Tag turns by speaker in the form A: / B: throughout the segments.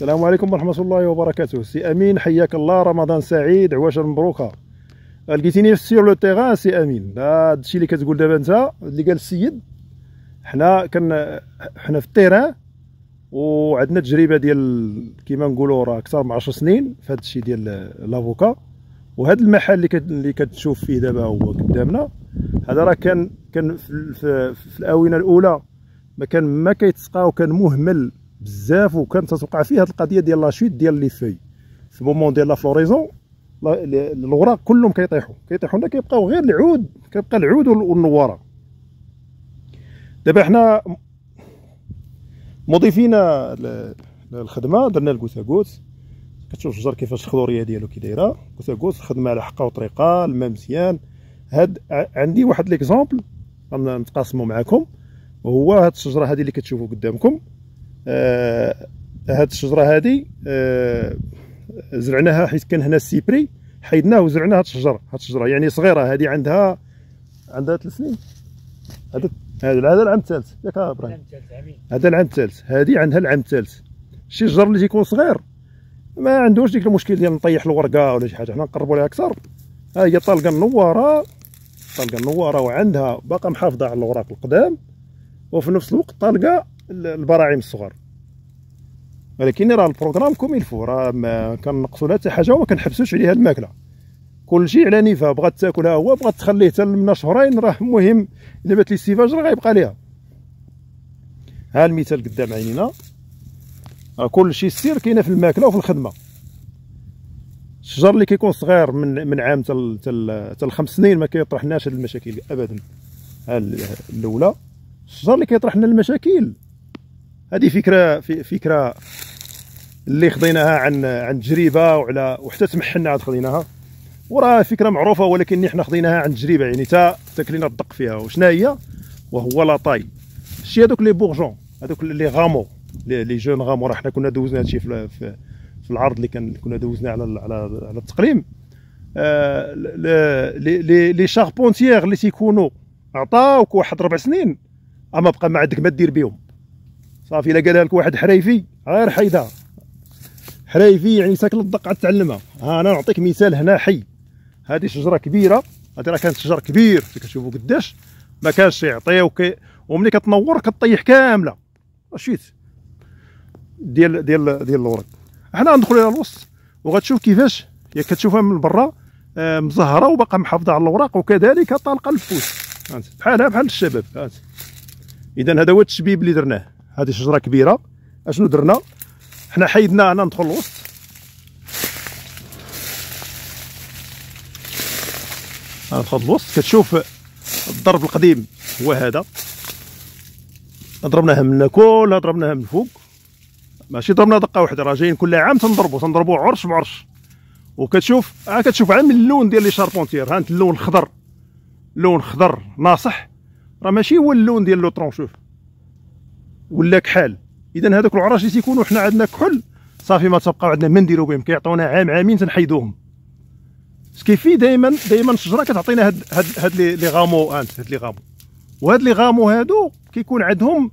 A: السلام عليكم ورحمة الله وبركاته. سي أمين حياك الله. رمضان سعيد. عواشر مبروكة. لقيتيني sur le terrain سي أمين. هذا الشيء اللي كتقول دابا أنت اللي قال السيد حنا كن حنا في ال terrain وعندنا تجربة ديال كيما نقولوا راه أكثر من 10 سنين في هذا الشيء ديال l'avocat وهذا المحل اللي اللي كتشوف فيه دابا هو قدامنا هذا راه كان كان في, في, في الآونة الأولى. ما كان ما كيتسقى وكان مهمل بزاف وكانت تتوقع فيه هذه القضية ديال la chute ديال les feuilles في moment ديال la floraison الوراق كلهم كيطيحوا. كيطيحوا هنا كيبقاو غير العود. كيبقى العود والنوارة. دابا حنا مضيفين الخدمة. درنا الكوساكوس. كتشوف الشجر كيفاش الخضورية ديالو كي دايرة. كوساكوس الخدمه على حقها وطريقة الماء مزيان. هاد عندي واحد l'exemple غنتقاسمو معكم وهو هاد الشجرة هذه اللي كتشوفوا قدامكم. هاد الشجرة هذه آه زرعناها حيت كان هنا ال cyprès حيدناه وزرعنا هاد الشجرة هاد الشجرة. يعني صغيرة هذه عندها عندها ثلاث سنين. هذا هذا العام الثالث. ياك إبراهيم. هذا العام الثالث. هذه عندها العام الثالث. شي اللي تيكون صغير ما عندوش ديك المشكل ديال نطيح الورقة ولا شي حاجة. حنا نقربوا لها أكثر. ها هي طالقة النواره طالقة النواره وعندها باقا محافظة على الاوراق القدام. وفي نفس الوقت طالقة البراعم الصغار. ولكن راه البروغرام كوم يلفو راه ما كنقصوا لها حتى حاجة وما كنحبسوش عليها الماكلة. كلشي على نيفا بغات تاكلها هو بغات تخليه حتى من شهرين راه المهم الا بات لي السيفاج راه غيبقى ليها ها المثال قدام عينينا. راه كلشي السير كاينة في الماكلة وفي الخدمة. الشجر اللي كيكون صغير من من عام حتى حتى لخمس سنين ما كيطرحناش هاد المشاكل ابدا. ها الأولى. الشجر اللي كيطرح لنا المشاكل. هذه فكرة فكرة اللي خديناها عن عن تجربة وعلى وحتى تمحنا عاد خديناها. وراه فكرة معروفة ولكن حنا خديناها عن تجربة يعني تا تكلينا الدق فيها. وشنا هي؟ وهو لا طاي. شتي هذوك لي بورجون هذوك لي غامو les jeunes rameaux. راه حنا كنا دوزنا هادشي في, في, في العرض اللي كان كنا دوزنا على على على التقليم. آه les les charpentières اللي تيكونوا عطاوك واحد ربع سنين أما بقى ما عندك ما دير بهم صافي إلا قالها لك واحد حريفي غير حيدها حريفي يعني ساكن الدق عاد تعلمها. ها أنا نعطيك مثال هنا حي. هذه شجرة كبيرة. هذه راه كانت شجر كبير كتشوفوا قداش؟ ما كانش يعطي وكي وملي كتنور كطيح كاملة. رشيت ديال ديال ديال الورق. حنا ندخلوا إلى الوسط وغتشوف كيفاش. يا كتشوفها من برا آه، مزهرة وباقا محافظة على الاوراق وكذلك طالقة الفوس. بحالها بحال الشباب. اذا هذا هو التشبيب اللي درناه. هذه شجرة كبيرة. أشنو درنا؟ حنا حيدنا أنا ندخل الوسط ندخل الوسط كتشوف الضرب القديم هو هذا. ضربناها من كلها ضربناها من الفوق ماشي ضربنا دقة واحدة. راه جايين كل عام تنضربوا تنضربوا عرش بعرش. وكتشوف ها كتشوف عام اللون ديال لي شاربونتير. ها انت اللون الخضر. لون خضر ناصح. راه ماشي هو اللون ديال لو طرونشوف ولا كحال. اذا هذوك العراش اللي تيكونوا حنا عندنا كحل صافي ما تبقاو عندنا ما نديرو بهم كيعطونا عام عامين تنحيدوهم كيفي دائما دائما الشجرة كتعطينا هاد هاد هاد les rameaux انت هاد les rameaux. وهاد les rameaux هادو كيكون عندهم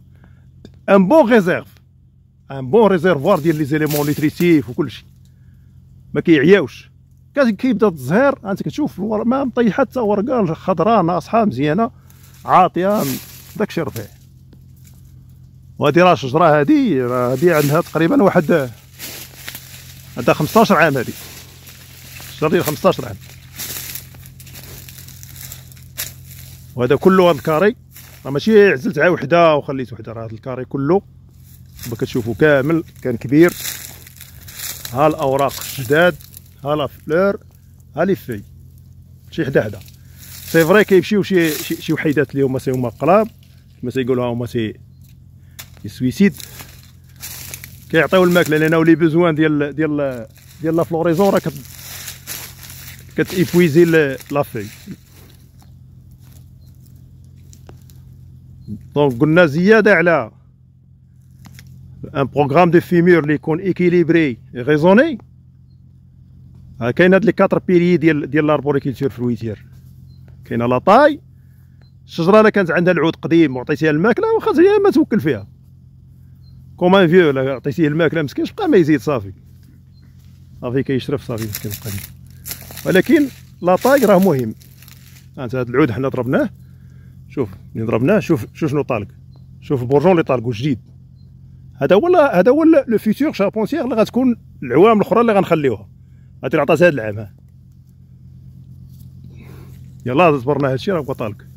A: une bonne réserve un bon réservoir ديال les éléments nutritifs وكلشي ما كيعياوش. كيبدا الزهير أنت كتشوف ما مطيحة حتى ورقة خضراء ناصحة مزيانة عاطية داكشي رفيع. وهذه راه الشجره هذه هذه عندها تقريبا واحد عندها 15 عام هذه. الشجره ديال 15 عام. وهذا كله هذا الكاري راه ماشي عزلت عا وحدة وخليت وحدة راه هذا الكاري كله كما كتشوفوا كامل كان كبير. ها الأوراق جداد ها لا فلور ها لي في. شي حدا حدا. سي فري كيمشيو شي شي وحيدات اللي هما سي هما قراب كما تيقولوها هما سي suicide. كيعطيو الماكلة لأنه les besoins ديال ديال ديال la floraison راه كت لا في donc قلنا زيادة على un programme de fumure اللي يكون équilibré raisonné كاين هاد les quatre piliers ديال ديال l'arboriculture fruitière كاينة la taille. الشجرة الا كانت عندها العود قديم وعطيتيها الماكلة واخا هي ما توكل فيها. comme un vieux لا عطيتيه الماكله مسكين بقى ما يزيد صافي. صافي كيشرف صافي مسكين القديم ولكن la taille راه مهم. أنت هذا العود حنا ضربناه شوف ملي ضربناه شوف شوف شنو طالق. شوف ال bourgeon اللي طالقو جديد. هذا هو هذا هو le futur charpentière اللي غتكون العوام الأخرى اللي غنخليوها. نعطى هذا العام يلا صبرنا هادشي راه بقى طالق.